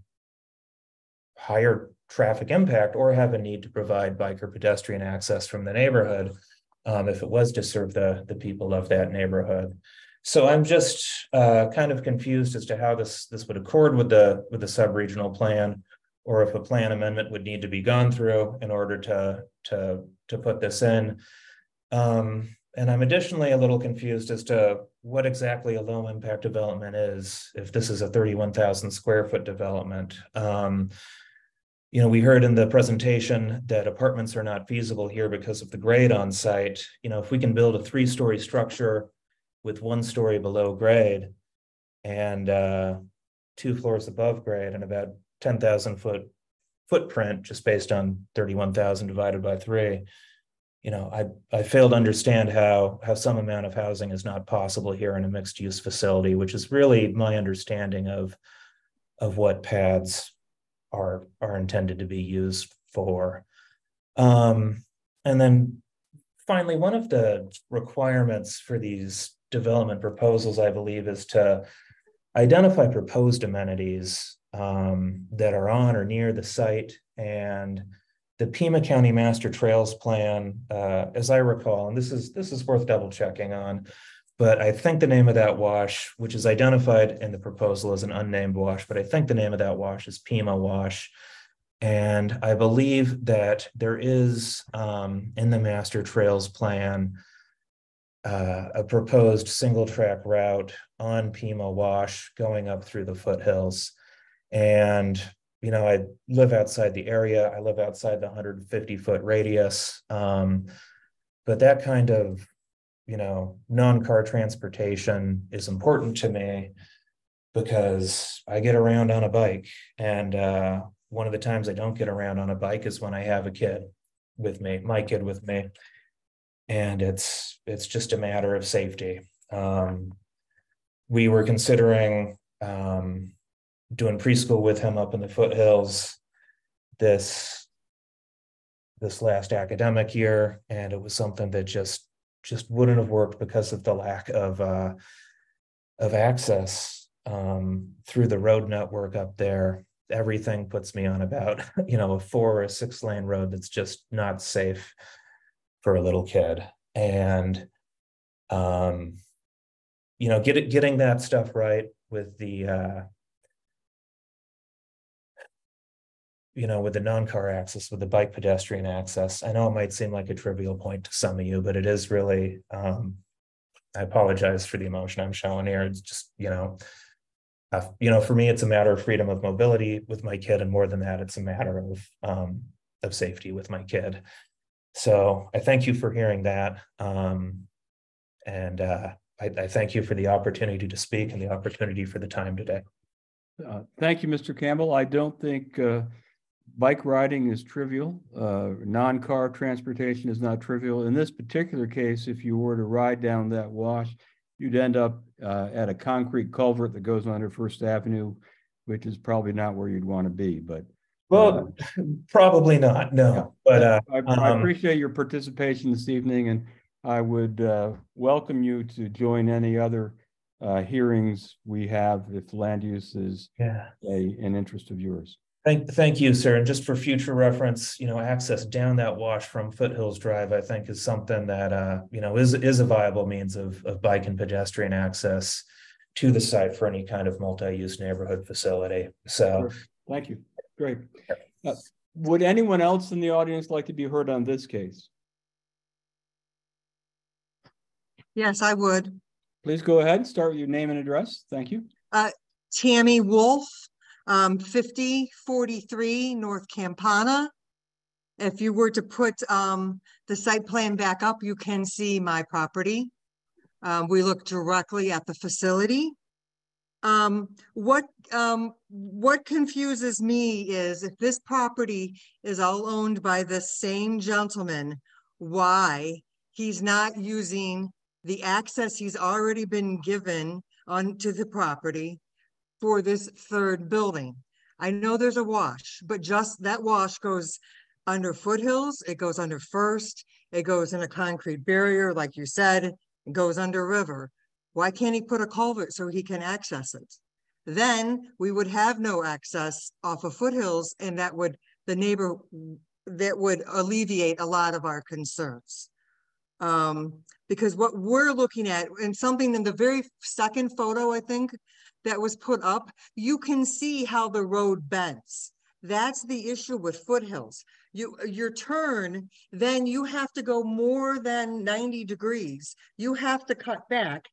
higher traffic impact or have a need to provide bike or pedestrian access from the neighborhood um, if it was to serve the, the people of that neighborhood. So I'm just uh, kind of confused as to how this this would accord with the with the sub-regional plan, or if a plan amendment would need to be gone through in order to to to put this in. Um, and I'm additionally a little confused as to what exactly a low impact development is, if this is a 31,000 square foot development. Um, you know, we heard in the presentation that apartments are not feasible here because of the grade on site. You know, if we can build a three story structure with one story below grade and uh, two floors above grade and about 10,000 foot footprint just based on 31,000 divided by three. You know, I, I fail to understand how, how some amount of housing is not possible here in a mixed use facility, which is really my understanding of, of what pads are, are intended to be used for. Um, and then finally, one of the requirements for these development proposals, I believe, is to identify proposed amenities um, that are on or near the site. And the Pima County Master Trails Plan, uh, as I recall, and this is this is worth double checking on, but I think the name of that wash, which is identified in the proposal as an unnamed wash, but I think the name of that wash is Pima Wash. And I believe that there is um, in the Master Trails Plan uh, a proposed single track route on Pima Wash going up through the foothills. And, you know, I live outside the area, I live outside the 150 foot radius. Um, but that kind of, you know, non car transportation is important to me because I get around on a bike. And uh, one of the times I don't get around on a bike is when I have a kid with me, my kid with me. And it's it's just a matter of safety. Um, we were considering um, doing preschool with him up in the foothills this this last academic year and it was something that just just wouldn't have worked because of the lack of uh of access um through the road network up there. Everything puts me on about you know a four or a six lane road that's just not safe for a little kid. And um you know get getting that stuff right with the uh you know, with the non-car access, with the bike pedestrian access. I know it might seem like a trivial point to some of you, but it is really, um, I apologize for the emotion I'm showing here. It's just, you know, uh, you know, for me, it's a matter of freedom of mobility with my kid, and more than that, it's a matter of um, of safety with my kid. So I thank you for hearing that, um, and uh, I, I thank you for the opportunity to speak and the opportunity for the time today. Uh, Thank you, Mr. Campbell. I don't think uh, bike riding is trivial. Uh, Non-car transportation is not trivial. In this particular case, if you were to ride down that wash, you'd end up uh, at a concrete culvert that goes under First Avenue, which is probably not where you'd want to be, but. Well, probably not, no, but uh, I I um, appreciate your participation this evening, and I would uh, welcome you to join any other uh, hearings we have if land use is yeah. a, an interest of yours. Thank, thank you, sir. And just for future reference, you know, access down that wash from Foothills Drive, I think is something that, uh, you know, is, is a viable means of, of bike and pedestrian access to the site for any kind of multi-use neighborhood facility. So, Thank you. Great. Uh, Would anyone else in the audience like to be heard on this case? Yes, I would. Please go ahead, start with your name and address. Thank you. Tammy Wolf, um, fifty forty-three North Campana. If you were to put, um, the site plan back up, you can see my property. Um, we look directly at the facility. Um, what, um, what confuses me is if this property is all owned by the same gentleman, why he's not using the access he's already been given onto the property for this third building. I know there's a wash, but just that wash goes under foothills, it goes under first, it goes in a concrete barrier, like you said, it goes under river. Why can't he put a culvert so he can access it? Then we would have no access off of foothills and that would, the neighbor, that would alleviate a lot of our concerns. Um, because what we're looking at, and something in the very second photo, I think, that was put up, you can see how the road bends. That's the issue with foothills. You, your turn, then you have to go more than ninety degrees. You have to cut back.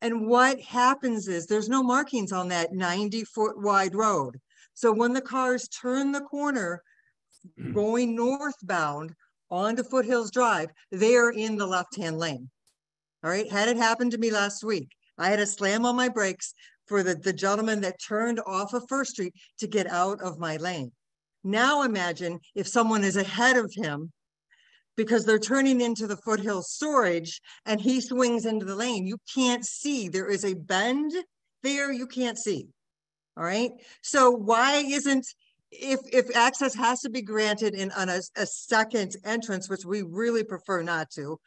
And what happens is there's no markings on that ninety foot wide road. So when the cars turn the corner going northbound onto Foothills Drive, they're in the left-hand lane. All right, had it happened to me last week, I had to slam on my brakes for the, the gentleman that turned off of First Street to get out of my lane. Now imagine if someone is ahead of him because they're turning into the foothill storage and he swings into the lane. You can't see. There is a bend there you can't see. All right. So why isn't if if access has to be granted in on a, a second entrance, which we really prefer not to,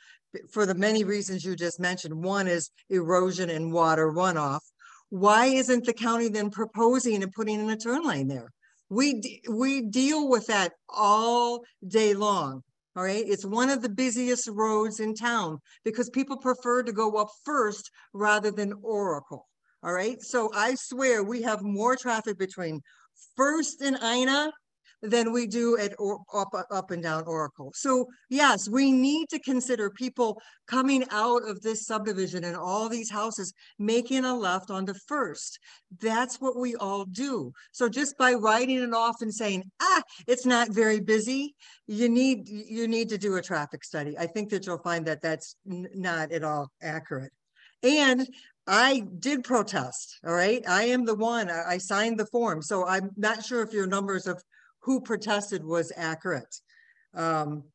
for the many reasons you just mentioned. One is erosion and water runoff. Why isn't the county then proposing and putting in a turn lane there? We we deal with that all day long. All right, it's one of the busiest roads in town because people prefer to go up first rather than Oracle. All right, so I swear we have more traffic between First and Ina than we do at or, up, up and down Oracle. So yes, we need to consider people coming out of this subdivision and all these houses making a left onto First. That's what we all do. So just by writing it off and saying, ah, it's not very busy, you need you need to do a traffic study. I think that you'll find that that's not at all accurate. And I did protest, all right? I am the one, I, I signed the form. So I'm not sure if your numbers of who protested was accurate. Um,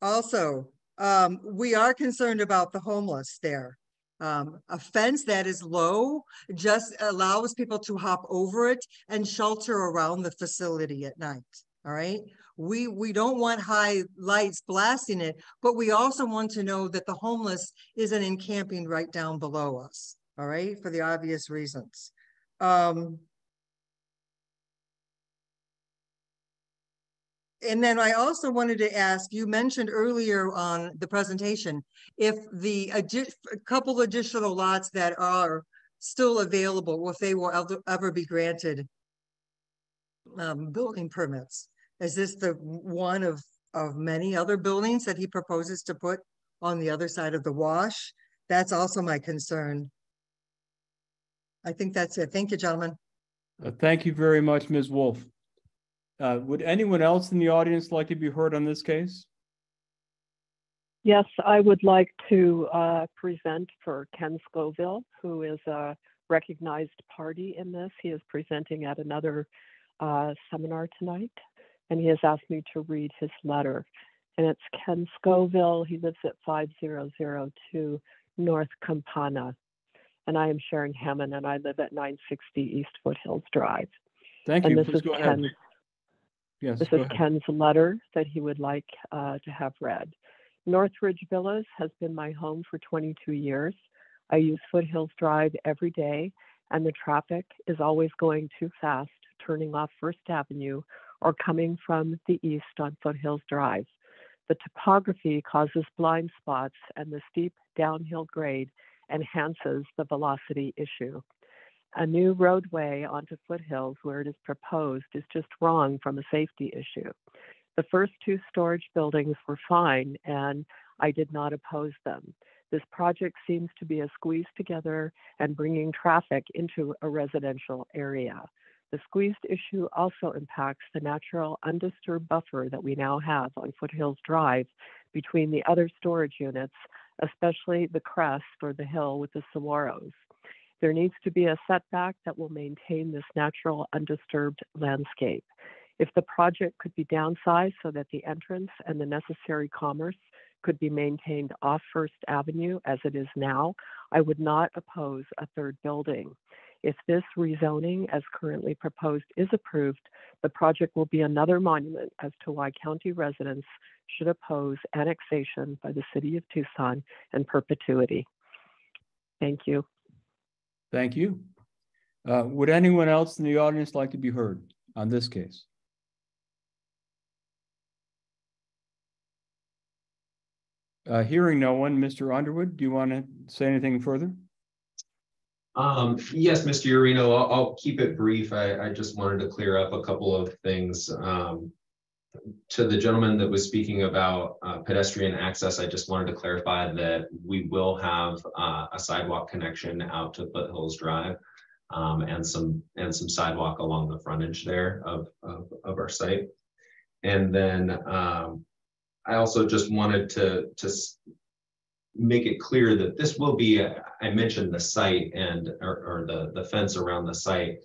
also, um, we are concerned about the homeless there. Um, a fence that is low just allows people to hop over it and shelter around the facility at night. All right. We we don't want high lights blasting it, but we also want to know that the homeless isn't encamping right down below us. All right, for the obvious reasons. Um, and then I also wanted to ask, you mentioned earlier on the presentation, if the a couple additional lots that are still available, if they will ever- ever be granted um, building permits. Is this the one of, of many other buildings that he proposes to put on the other side of the wash? That's also my concern. I think that's it. Thank you, gentlemen. Uh, Thank you very much, Ms. Wolf. Uh, Would anyone else in the audience like to be heard on this case? Yes, I would like to uh, present for Ken Scoville, who is a recognized party in this. He is presenting at another uh, seminar tonight, and he has asked me to read his letter. And it's Ken Scoville. He lives at 5002 North Campana. And I am Sharon Hammond, and I live at 960 East Foothills Drive. Thank and you. this Please is go ahead. Yes, this is ahead. Ken's letter that he would like uh, to have read. Northridge Villas has been my home for 22 years. I use Foothills Drive every day, and the traffic is always going too fast, turning off First Avenue or coming from the east on Foothills Drive. The topography causes blind spots, and the steep downhill grade enhances the velocity issue. A new roadway onto Foothills where it is proposed is just wrong from a safety issue. The first two storage buildings were fine and I did not oppose them. This project seems to be a squeeze together and bringing traffic into a residential area. The squeezed issue also impacts the natural undisturbed buffer that we now have on Foothills Drive between the other storage units, especially the crest or the hill with the saguaros. There needs to be a setback that will maintain this natural undisturbed landscape. If the project could be downsized so that the entrance and the necessary commerce could be maintained off First Avenue as it is now, I would not oppose a third building. If this rezoning as currently proposed is approved, the project will be another monument as to why county residents should oppose annexation by the city of Tucson and perpetuity. Thank you. Thank you. Uh, Would anyone else in the audience like to be heard on this case? Uh, Hearing no one, Mr. Underwood, do you want to say anything further? Um, yes, Mr. Iurino, I'll, I'll keep it brief. I, I just wanted to clear up a couple of things. Um, to the gentleman that was speaking about uh, pedestrian access, I just wanted to clarify that we will have uh, a sidewalk connection out to Foothills Drive um, and some and some sidewalk along the frontage there of, of, of our site. And then um, I also just wanted to to make it clear that this will be, a- I mentioned the site and, or, or the, the fence around the site.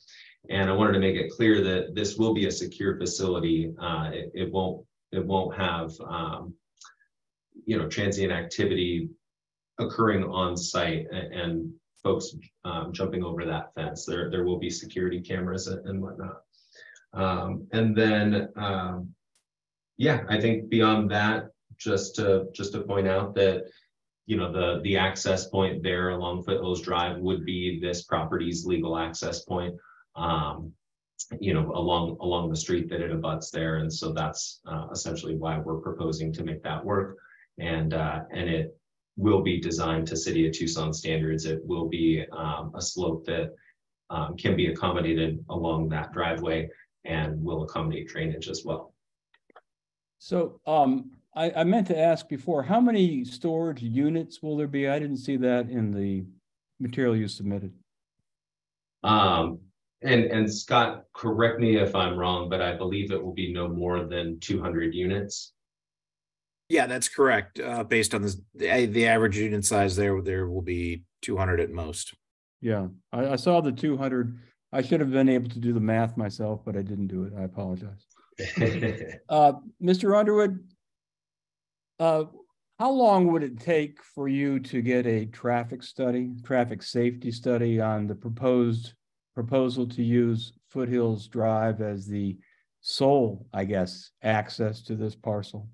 And I wanted to make it clear that this will be a secure facility. Uh, it, it won't, it won't have, um, you know, transient activity occurring on site a- and, folks, um, jumping over that fence. There, there will be security cameras and and whatnot. Um, and then, um, yeah, I think beyond that, just to, just to point out that, you know, the, the access point there along Foothills Drive would be this property's legal access point. Um, you know, along, along the street that it abuts there. And so that's, uh, essentially why we're proposing to make that work. And, uh, and it will be designed to City of Tucson standards. It will be, um, a slope that, um, can be accommodated along that driveway and will accommodate drainage as well. So um, I, I meant to ask before, how many storage units will there be? I didn't see that in the material you submitted. Um, and, and Scott, correct me if I'm wrong, but I believe it will be no more than two hundred units. Yeah, that's correct. Uh, based on this, the, the average unit size there, there will be two hundred at most. Yeah, I, I saw the two hundred. I should have been able to do the math myself, but I didn't do it. I apologize. Uh, Mr. Underwood, uh, how long would it take for you to get a traffic study, traffic safety study on the proposed proposal to use Foothills Drive as the sole, I guess, access to this parcel?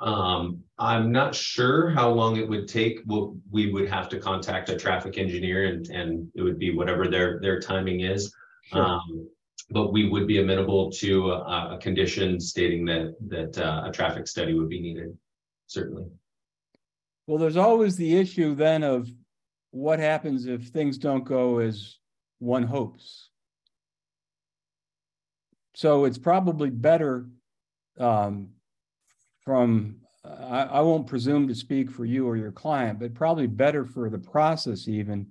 Um, I'm not sure how long it would take. Well, we would have to contact a traffic engineer and, and it would be whatever their, their timing is. Sure. Um, but we would be amenable to a, a condition stating that, that, uh, a traffic study would be needed, certainly. Well, there's always the issue then of what happens if things don't go as one hopes. so it's probably better um, from, I, I won't presume to speak for you or your client, but probably better for the process even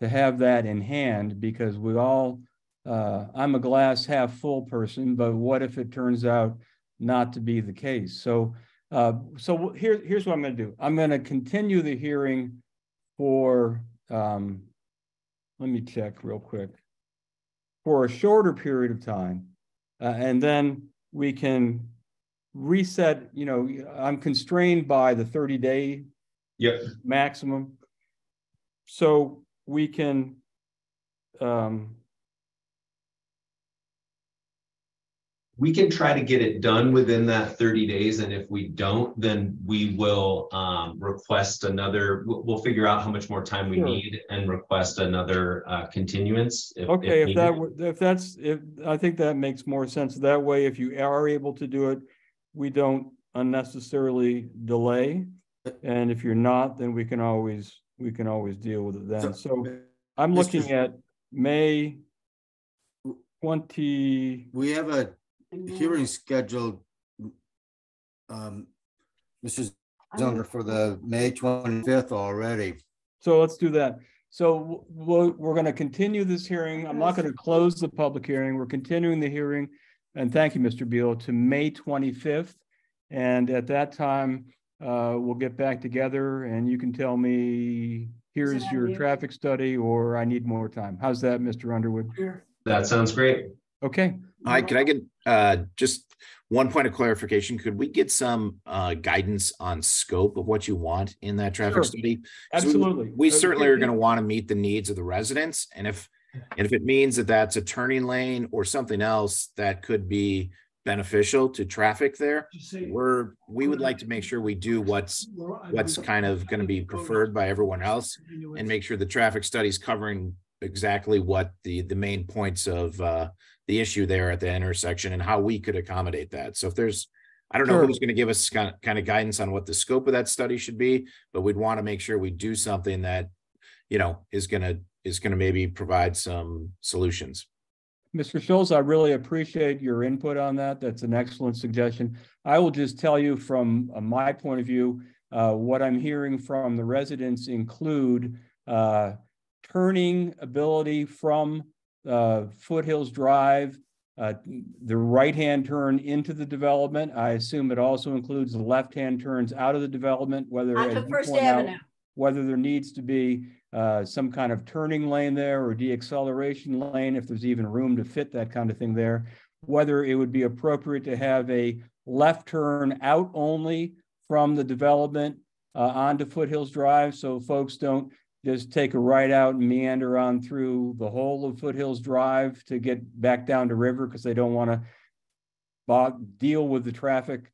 to have that in hand because we all, uh, I'm a glass half full person, but what if it turns out not to be the case? So, uh, so here, here's what I'm going to do. I'm going to continue the hearing for, um, let me check real quick, for a shorter period of time. Uh, and then we can reset, you know, I'm constrained by the 30 day Yep. maximum. So we can, um, We can try to get it done within that thirty days, and if we don't, then we will um request another, we'll, we'll figure out how much more time we Sure. need and request another uh continuance. if- okay, if needed. that, were- if that's, if, I think that makes more sense. That way, if you are able to do it, we don't unnecessarily delay. And if you're not, then we can always, we can always deal with it then. So I'm Mr. looking at May twenty, We have a hearing scheduled. Um, Mr. Zunger for the May twenty-fifth already. so let's do that. So we'll, we're gonna continue this hearing. I'm not gonna close the public hearing. We're continuing the hearing. And thank you, Mr. Beal, to May twenty-fifth. And at that time, uh, we'll get back together and you can tell me, here's your traffic study, or I need more time. How's that, Mr. Underwood? That sounds great. Okay, Hi, could I get uh just one point of clarification? Could we get some uh guidance on scope of what you want in that traffic study? 'Cause we- absolutely. We Uh, certainly are gonna want to meet the needs of the residents, and if and if it means that that's a turning lane or something else that could be beneficial to traffic there, we're, we would like to make sure we do what's what's kind of gonna be preferred by everyone else and make sure the traffic study is covering exactly what the, the main points of, uh, the issue there at the intersection and how we could accommodate that. So if there's, I don't know Sure. who's gonna give us kind of, kind of guidance on what the scope of that study should be, but we'd want to make sure we do something that, you know, is gonna, is gonna maybe provide some solutions. Mr. Schultz, I really appreciate your input on that. That's an excellent suggestion. I will just tell you from uh, my point of view, uh, what I'm hearing from the residents include uh, turning ability from uh, Foothills Drive, uh, the right-hand turn into the development. I assume it also includes the left-hand turns out of the development, whether Onto First point out, whether there needs to be uh, some kind of turning lane there or deacceleration lane, if there's even room to fit that kind of thing there. Whether it would be appropriate to have a left turn out only from the development uh, onto Foothills Drive, so folks don't just take a right out and meander on through the whole of Foothills Drive to get back down to River because they don't want to deal with the traffic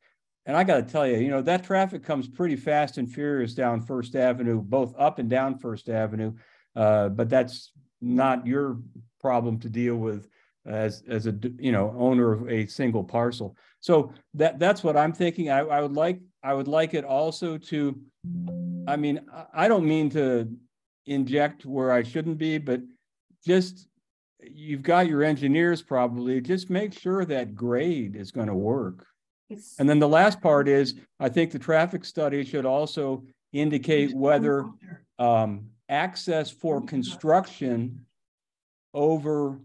and I got to tell you, you know, that traffic comes pretty fast and furious down First Avenue, both up and down First Avenue. Uh, but that's not your problem to deal with as, as a, you know, owner of a single parcel. So that, that's what I'm thinking. I, I would like, I would like it also to, I mean, I don't mean to inject where I shouldn't be, but just, you've got your engineers probably, just make sure that grade is going to work. And then the last part is, I think the traffic study should also indicate whether um, access for construction over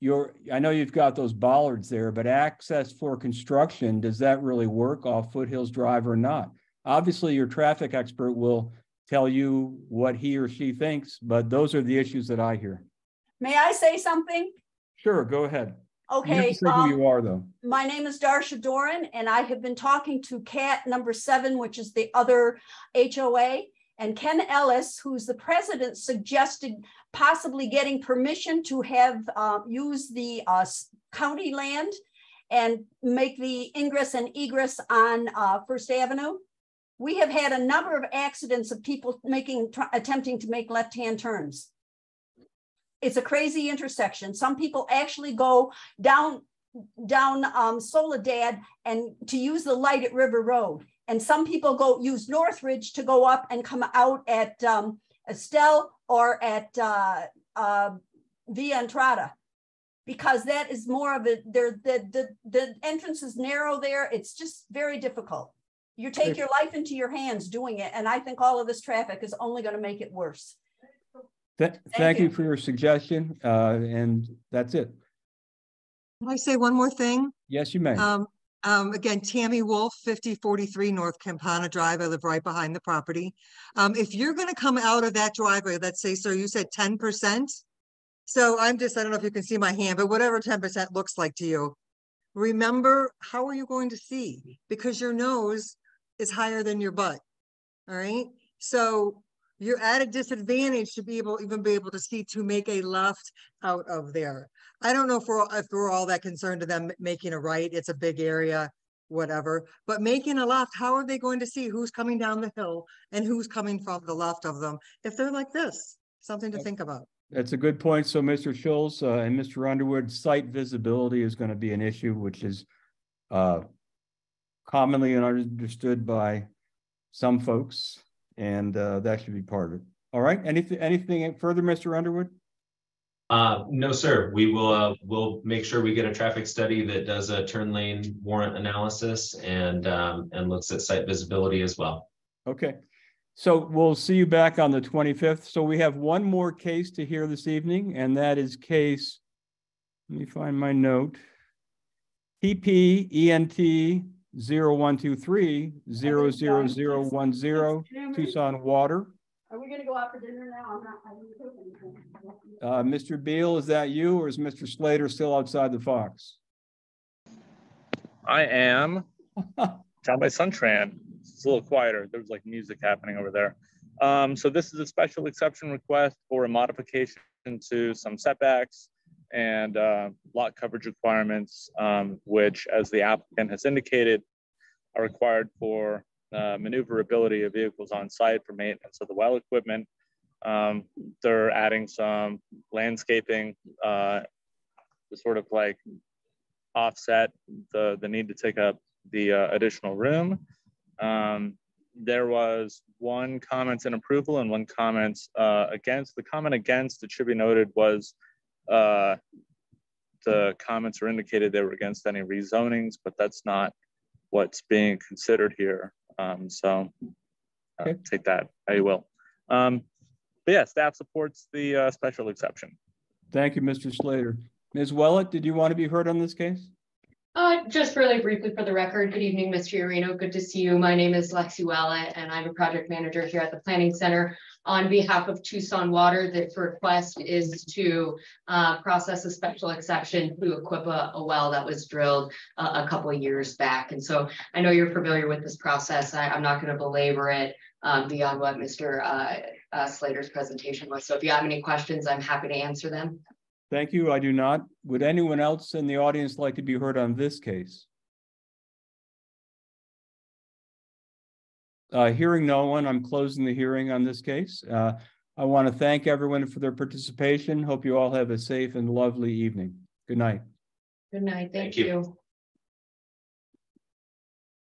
your, I know you've got those bollards there, but access for construction, does that really work off Foothills Drive or not? Obviously, your traffic expert will tell you what he or she thinks, but those are the issues that I hear. May I say something? Sure, go ahead. Okay. to say who um, you are, though. My name is Darsha Doran, and I have been talking to CAT number seven, which is the other HOA. And Ken Ellis, who's the president, suggested possibly getting permission to have, uh, use the, uh, county land and make the ingress and egress on, uh, First Avenue. We have had a number of accidents of people making, attempting to make left-hand turns. It's a crazy intersection. Some people actually go down down um Soledad and to use the light at River Road. And some people go use Northridge to go up and come out at um Estelle or at uh uh Via Entrada. because that is more of a, there, the, the, the entrance is narrow there. It's just very difficult. You take your life into your hands doing it, and I think all of this traffic is only gonna make it worse. Th- Thank you for your suggestion, uh, and that's it. Can I say one more thing? Yes, you may. Um, um, again, Tammy Wolf, fifty forty-three North Campana Drive. I live right behind the property. Um, if you're gonna come out of that driveway, let's say, so you said ten percent. So I'm just, I don't know if you can see my hand, but whatever ten percent looks like to you. Remember, how are you going to see? Because your nose is higher than your butt. All right, so you're at a disadvantage to be able, even be able to see to make a left out of there. I don't know if we're, all- if we're all that concerned to them making a right, it's a big area, whatever. But making a left, how are they going to see who's coming down the hill and who's coming from the left of them? If they're like this, something to think about. That's a good point. So Mr. Schultz uh, and Mr. Underwood, site visibility is going to be an issue, which is uh, commonly and understood by some folks, and uh, that should be part of it. All right, anything, anything further, Mr. Underwood? Uh, no, sir. We will, uh, we'll make sure we get a traffic study that does a turn lane warrant analysis and, um, and looks at site visibility as well. Okay, so we'll see you back on the twenty-fifth. So we have one more case to hear this evening, and that is case, let me find my note. PP ENT zero one two three zero zero zero one zero Tucson Water. Are we gonna go out for dinner now? I'm not, I didn't cook anything. Uh, Mr. Beal, is that you or is Mr. Slater still outside the Fox? I am down by Sun Tran. It's a little quieter. There was like music happening over there. Um, so this is a special exception request for a modification to some setbacks and uh, lot coverage requirements, um, which, as the applicant has indicated, are required for uh, maneuverability of vehicles on site for maintenance of the well equipment. Um, they're adding some landscaping uh, to sort of like offset the, the need to take up the uh, additional room. Um, there was one comment in approval and one comment uh, against. The comment against, it should be noted, was uh, the comments are indicated they were against any rezonings, but that's not what's being considered here. Um, so uh, take that how you will. Um, but yeah, staff supports the uh, special exception. Thank you, Mr. Slater. Ms. Willett, did you want to be heard on this case? Uh, just really briefly for the record, good evening, Mr. Iurino. Good to see you. My name is Lexi Wella, and I'm a project manager here at the Planning Center. On behalf of Tucson Water, the request is to uh, process a special exception to equip a, a well that was drilled uh, a couple years back. And so I know you're familiar with this process. I, I'm not going to belabor it um, beyond what Mr. Uh, uh, Slater's presentation was. So if you have any questions, I'm happy to answer them. Thank you. I do not. Would anyone else in the audience like to be heard on this case? Uh, hearing no one, I'm closing the hearing on this case. Uh, I want to thank everyone for their participation. Hope you all have a safe and lovely evening. Good night. Good night. Thank Thank you. you.